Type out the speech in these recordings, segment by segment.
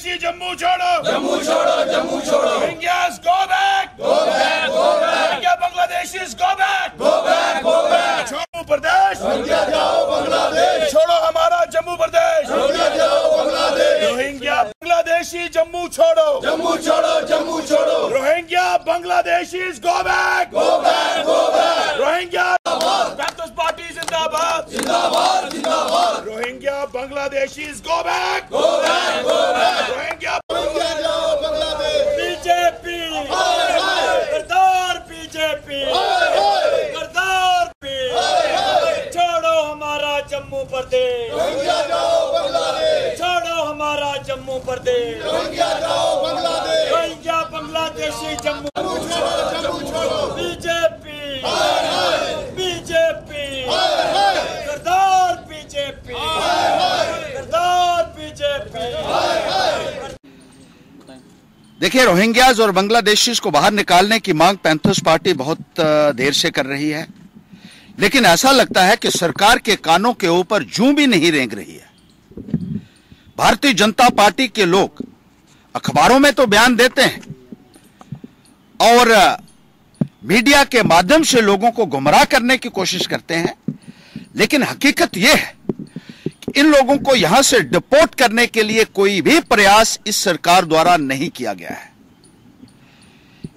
ऐसी जम्मू छोड़ो। जम्मू छोड़ो जम्मू छोड़ो। Indians go back. Go back go back. India Bangladeshis go back. Go back go back. छोड़ो प्रदेश। इंडिया जाओ बांग्लादेश। छोड़ो हमारा जम्मू प्रदेश। इंडिया जाओ बांग्लादेश। रोहिंग्या बांग्लादेशी जम्मू छोड़ो। जम्मू छोड़ो जम्मू छोड़ो। Rohingya Bangladeshis go back. Go back go back. Rohingya Congress party जिंदाबाद। जिंदाबाद जिंदाबाद। Rohingya Bangladeshis go back. Go back go back. Jammu प्रदेश। छोड़ो हमारा जम्मू प्रदेश। Rohingya Bangladeshi. Jammu. BJP. BJP. सरदार बीजेपी। सरदार बीजेपी। देखिए रोहिंग्याज और बांग्लादेशीज को बाहर निकालने की मांग पैंथर्स पार्टी बहुत देर से कर रही है। लेकिन ऐसा लगता है कि सरकार के कानों के ऊपर जू भी नहीं रेंग रही है। भारतीय जनता पार्टी के लोग अखबारों में तो बयान देते हैं और मीडिया के माध्यम से लोगों को गुमराह करने की कोशिश करते हैं, लेकिन हकीकत यह है कि इन लोगों को यहाँ से डिपोर्ट करने के लिए कोई भी प्रयास इस सरकार द्वारा नहीं किया गया है।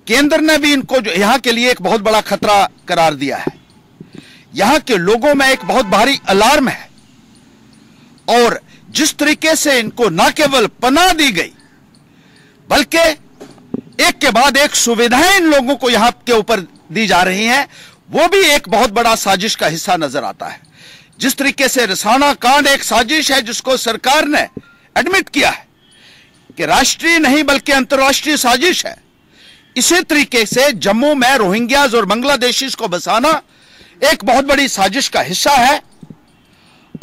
केंद्र ने भी इनको यहाँ के लिए एक बहुत बड़ा खतरा करार दिया है। यहाँ के लोगों में एक बहुत भारी अलार्म है। और जिस तरीके से इनको न केवल पना दी गई, बल्कि एक के बाद एक सुविधाएँ इन लोगों को यहाँ के ऊपर दी जा रही हैं, वो भी एक बहुत बड़ा साजिश का हिस्सा नज़र आता है। जिस तरीके से रसाना कांड एक साजिश है जिसको सरकार ने एडमिट किया है कि राष्ट्रीय नहीं बल्कि अंतर्राष्ट्रीय साजिश है, इसी तरीके से जम्मू में रोहिंग्याज और बांग्लादेशीज को बसाना एक बहुत बड़ी साजिश का हिस्सा है।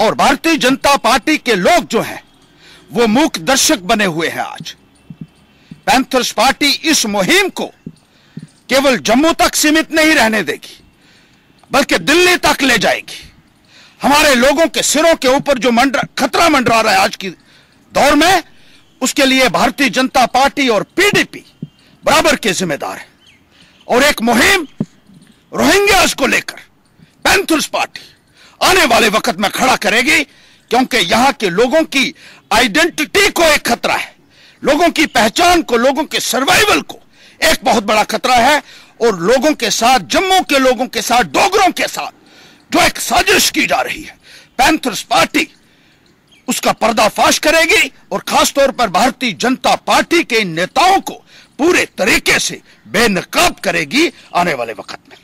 और भारतीय जनता पार्टी के लोग जो हैं, वो मूक दर्शक बने हुए हैं आज। पैंथर्स पार्टी इस मुहिम को केवल जम्मू तक सीमित नहीं रहने देगी, बल्कि दिल्ली तक ले जाएगी। हमारे लोगों के सिरों के ऊपर जो मंडरा खतरा मंडरा रहा है आज की दौर में, उसके लिए भारतीय जनता पार्टी और पीडीपी बराबर के जिम्मेदार है। और एक मुहिम रोहिंग्यास को लेकर पैंथर्स पार्टी। आने वाले वक्त में खड़ा करेगी, क्योंकि यहाँ के लोगों की आइडेंटिटी को एक खतरा है। लोगों की पहचान को, लोगों के सर्वाइवल को एक बहुत बड़ा खतरा है, और लोगों के साथ, जम्मू के लोगों के साथ, डोगरों के साथ जो एक साजिश की जा रही है, पैंथर्स पार्टी उसका पर्दाफाश करेगी, और खासतौर पर भारतीय जनता पार्टी के नेताओं को पूरे तरीके से बेनकाब करेगी आने वाले वक्त में।